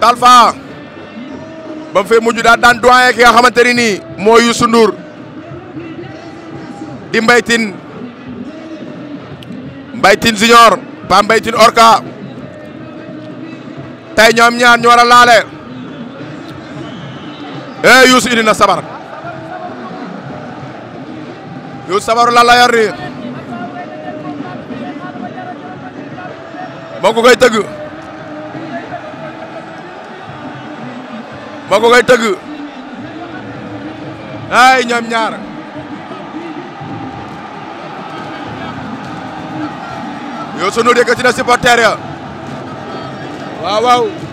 Talfa ba mu fee mujj daal daan doyen ki nga xamante ni nii mooy Youssou Ndour di Mbaye Tine Mbaye Tine Junior ba Mbaye Tine Orca tey ñoom ñaar ñu war a laale eh Youssou indi na sabar Youssou sabaru lan la yor moo ko koy tëgg moo ko koy tëgg ay ñoom ñaar Youssou Ndour yëkkati na supporter ya waaw waaw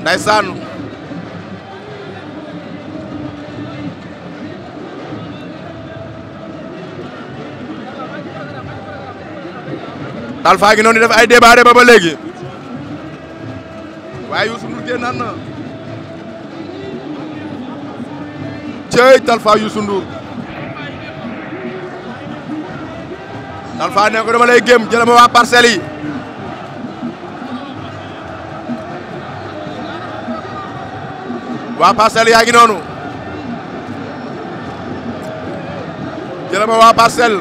ndeysaan Talfa gi noonu def ay débat débat ba léegi waaye Youssou Ndour génnaat na cey Talfa Youssou Ndour Talfa ne ko dama lay gém jëlama waa parcelles yi waa parcelle yaa ngi noonu jëlama waa parcelle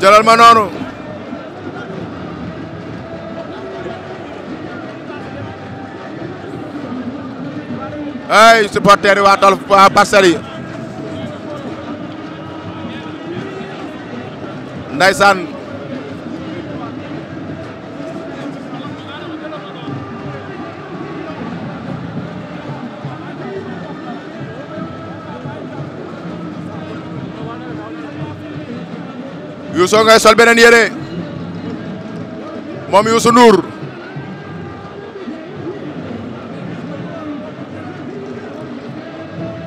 jëlal ma noonu ay supporter yi waa Tolof waa Parcelles yi ndaysaan Youssou ngay sol beneen yére moom Youssou Ndour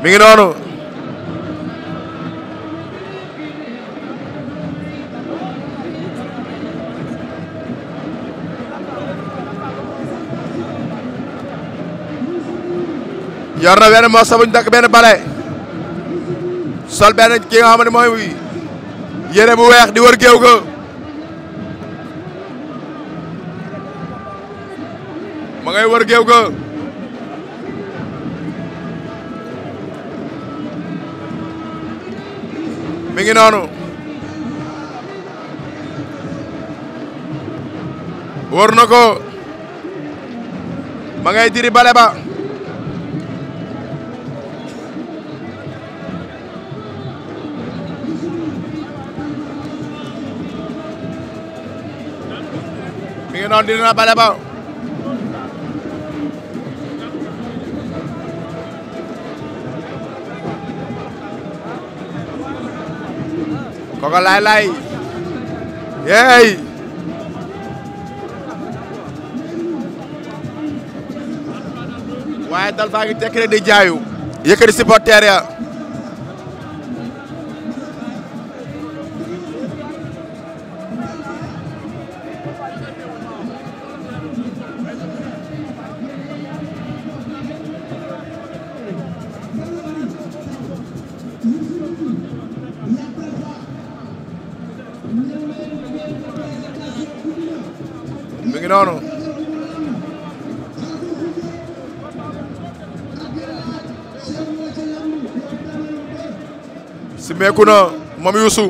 mi ngi noonu yor na benn morso bu ñu takk benn bale sol benn ki nga xam ne mooy yére bu weex di wër géew ga ma ngay wër géew ga mi ngi noonu wër na ko ma ngay diri bale ba mi ngi noonu dina bale ba koko laay laay yeey waaye dal faa ngi tekk di jaayu yëkkati supporter ya mi ngi noonu si meeku na moom Youssou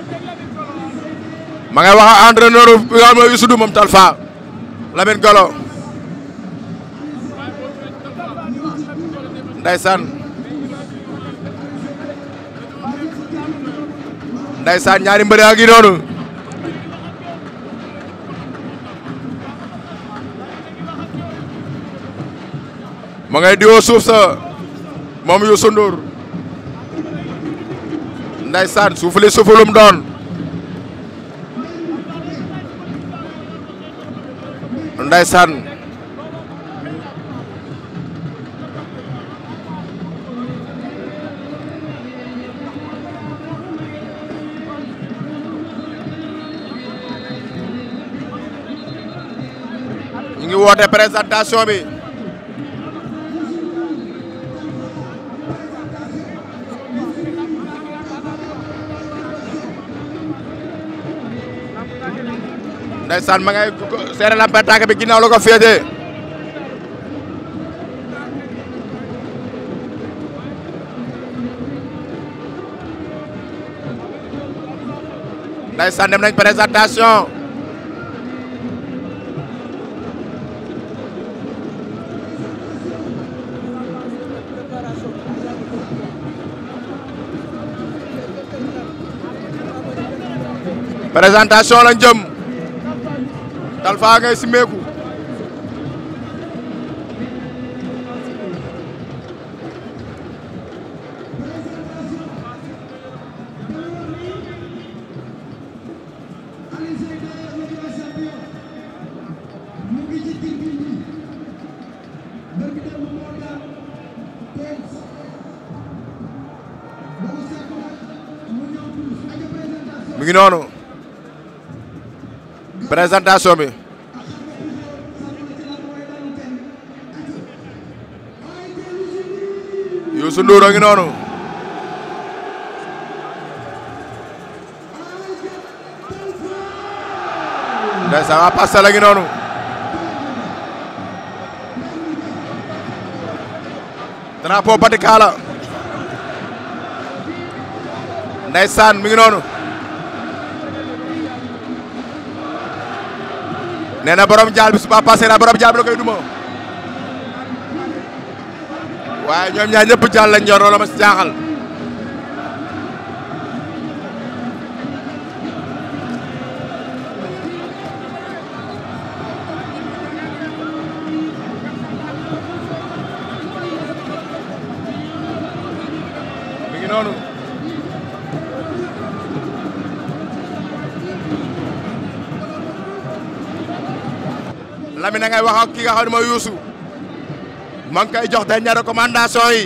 ma ngay wax ak entraîneur bi nga xam ne Youssou Ndour moom Talfa Lamine Golo ndaysaan ndaysaan ñaari mbër yaa ngi noonu ma ngay diwoo suuf sa moom Youssou Ndour ndeysaan suuf li suufulum doon ndeysaan ñu ngi woote présentation bi ndeysaan ma ngay seere lampe tànk bi ginnaaw la ko féetee ndeysaan dem nañ présentation présentation lañ jëm Talfa ngay simeeku mu ngi noonu présentation bi Youssou Ndour a ngi noonu ndeysaan waa Parcelles a ngi noonu drapeau Batika la ndeysaan mi ngi noonu nee na borom jaal bi su ba passé na borom jaal bi la koy duma waaye ñoom ñaar ñëpp jàll lañ yor loolu ma si jaaxal. Lamine ngay wax ak ki nga xam ne mooy Youssou maa ngi koy jox dernière recommandation yi.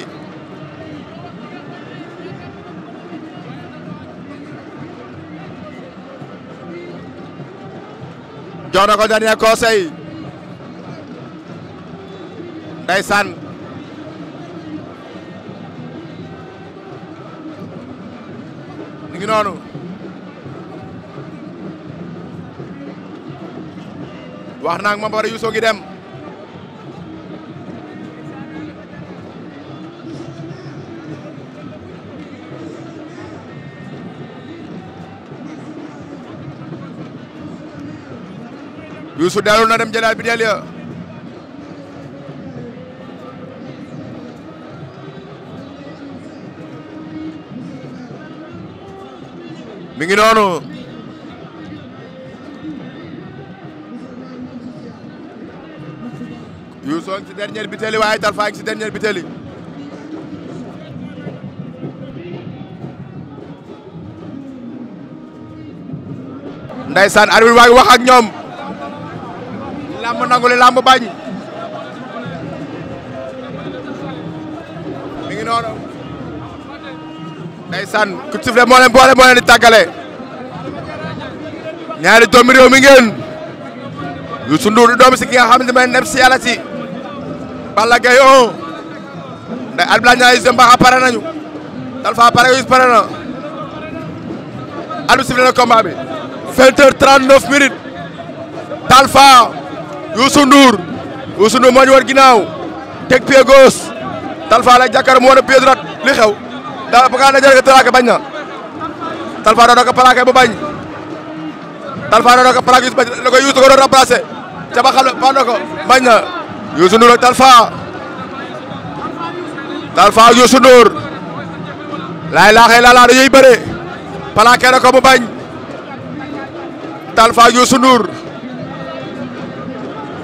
jox na ko dernier conseil. ndeysaan ñu ngi noonu wax naa ak moom ba pare Youssou gi dem Youssou dellu na dem jëlaat biteel ya mi ngi noonu Youssou ci dernière biteli waaye Talfa ci dernière biteli Ndeysaan arbitre waa ngi wax ak ñoom lamb nangu li lamb bañ mi ngi noonu ndeysaan ku sifle moo leen boole moo leen di tàggale ñaari doomi réew mi ngeen Youssou Ndour di doomi si ki nga xam ne may nem si yàlla si Balla Gaye o oh. nda albila ñaari sembaxa pare nañu Talfa pare us pare na albi sifle na combat bi vingt heures trente neuf minutes Talfa Youssou Ndour Youssou Ndour moo ñu war ginnaaw teg pied gauche Talfa la jàkkaar mu war a pied droite li xew daal bu ko àndee jël ko plaqué bañ na Talfa doon na ko plaqué bu bañ Talfa doon na ko plaqué bañ na ko Youssou ko doon remplacé ca ba xam ne bañ na ko bañ na Youssou Ndour ak Talfa Talfa ak Youssou Ndour laay laaxee laalaa dañuy bëre plaqué na ko bu bañ Talfa ak Youssou Ndour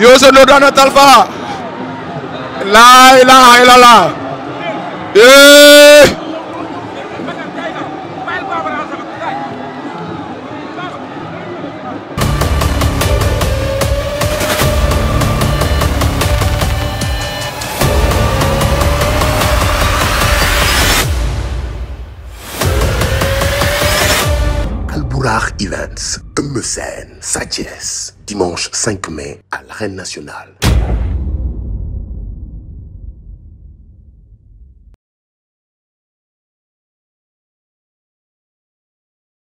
Youssou Ndour daan na Talfa laa ilaaha illallah eh Albourakh Events, Eumeu Sène. dimanche 5 mai à l'Arène nationale.